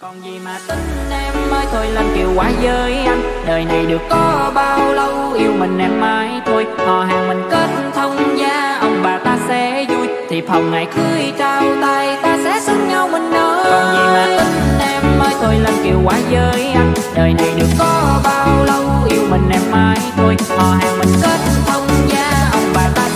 còn gì mà tính em ơi thôi lên kiều quá với anh. Đời này được có bao lâu, yêu mình em mãi thôi. Họ hàng mình kết thông gia, ông bà ta sẽ vui. Thì phòng ngày cưới trao tay, ta sẽ xưng nhau mình nói còn gì mà tính em ơi thôi lên kiều quá với anh. Đời này được có bao lâu, yêu mình em mãi thôi. Họ hàng mình kết thông gia, ông bà ta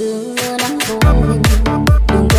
xưa nắng vội đừng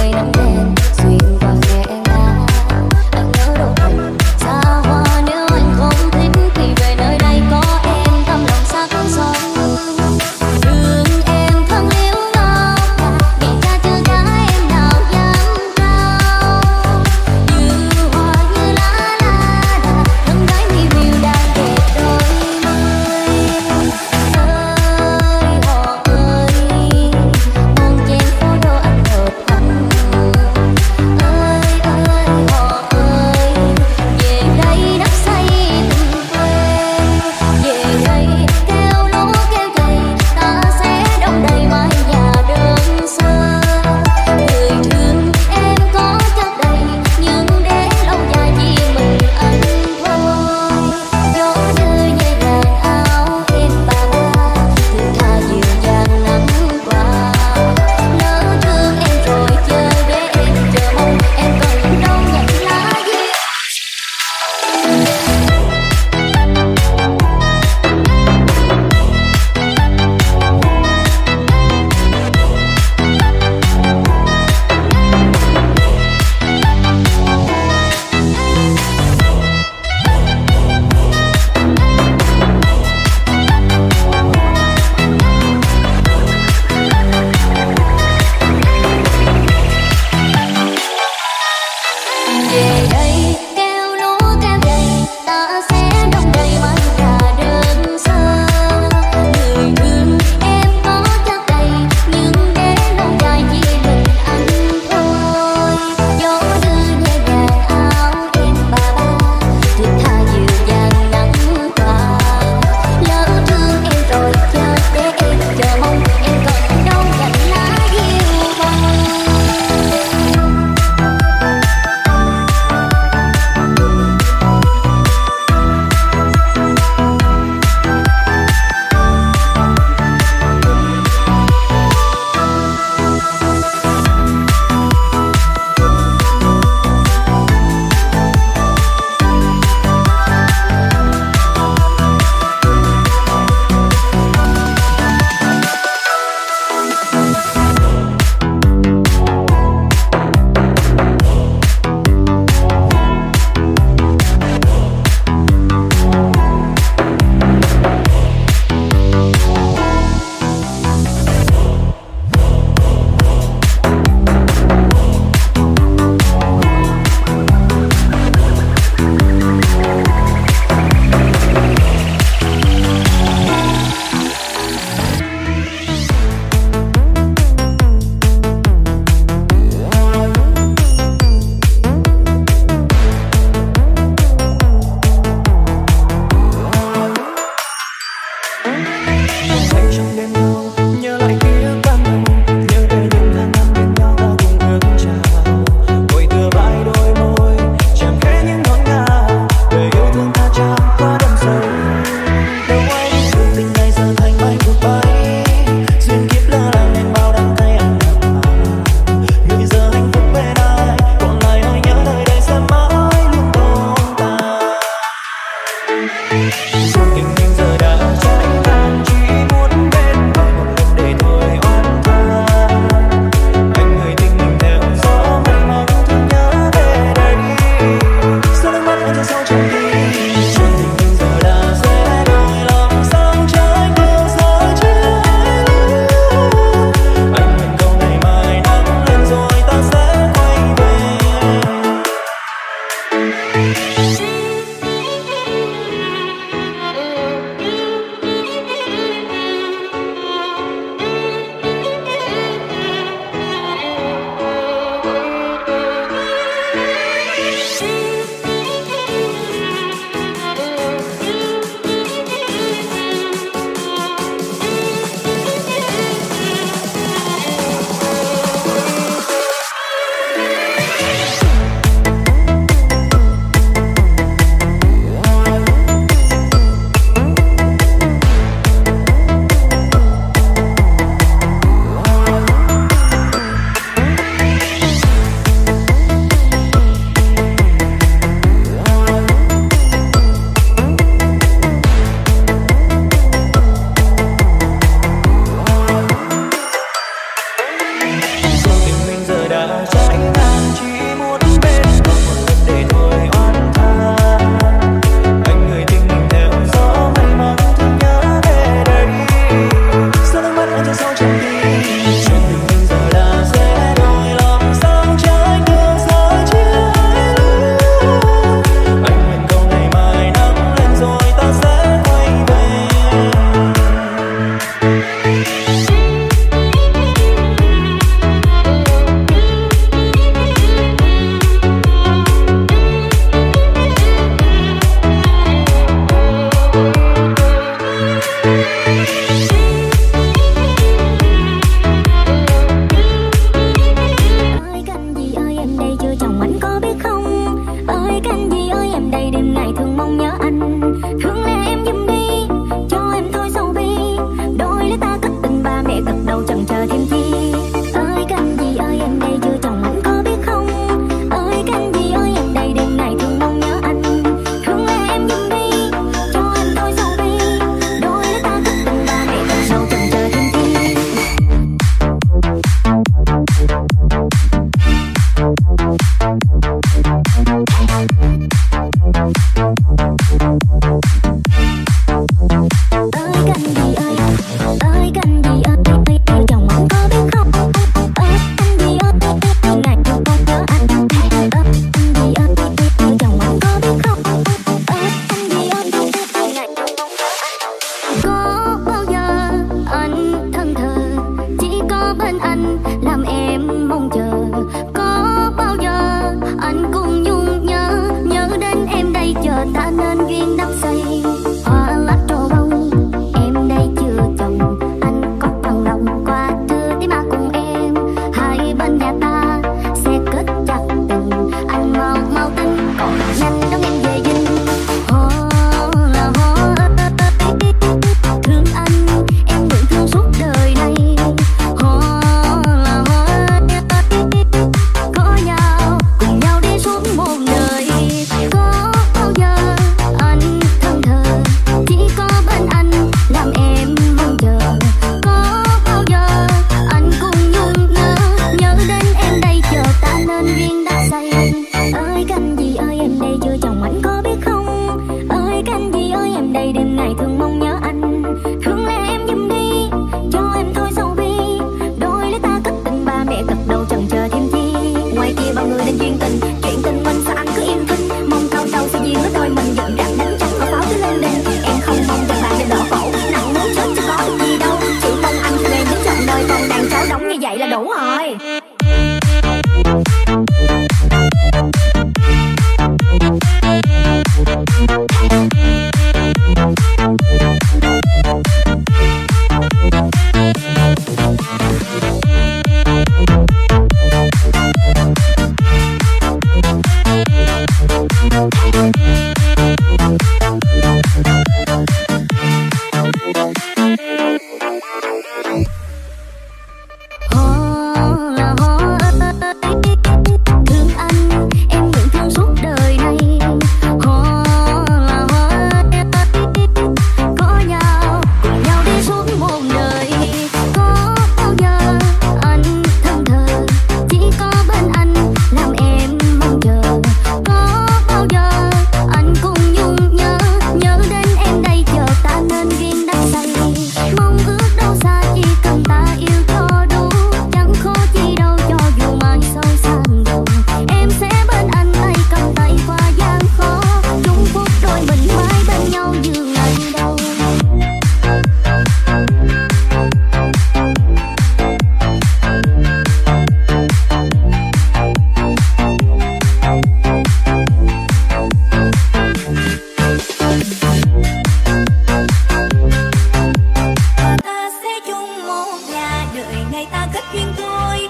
tôi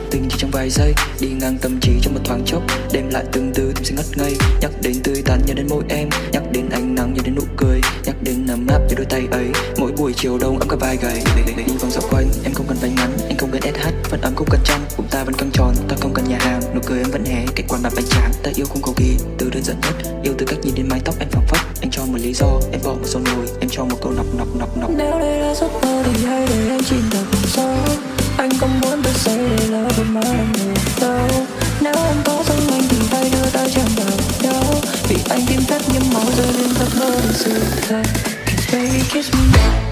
tình chỉ trong vài giây. Đi ngang tâm trí trong một thoáng chốc, đem lại từng từ tim sẽ ngất ngây. Nhắc đến tươi tắn nhớ đến môi em, nhắc đến ánh nắng nhớ đến nụ cười. Nhắc đến nắm áp về đôi tay ấy, mỗi buổi chiều đông ấm cả vai gầy. Đi vòng dạo quanh, em không cần váy ngắn anh không cần sh vẫn ấm không cần trăng bụng ta vẫn căng tròn, ta không cần nhà hàng. Nụ cười em vẫn hé, cái quán mặt bánh tráng ta yêu không cầu kỳ, từ đơn giản nhất, yêu từ cách nhìn đến mái tóc em phẳng phất. Anh cho một lý do, em bỏ một son môi em cho một câu nọc nọc nọc nọc. Nếu đây là giấc mơ thì hãy để anh chìm vào sâu anh không muốn tôi say để lỡ một mà anh ngủ đâu. Nếu em có giống anh thì hãy đưa ta chạm vào nhau. Vì anh tìm cách những máu rơi lên giấc mơ sự thật. Kiss baby kiss me.